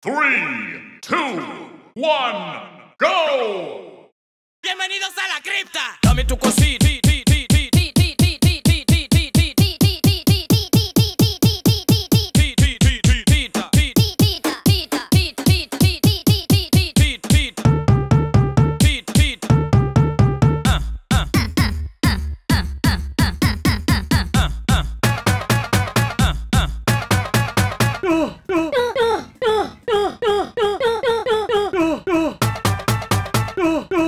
3, 2, 1, go! Bienvenidos a la cripta. Dame tu cosita. Oh! go.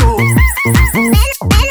oh.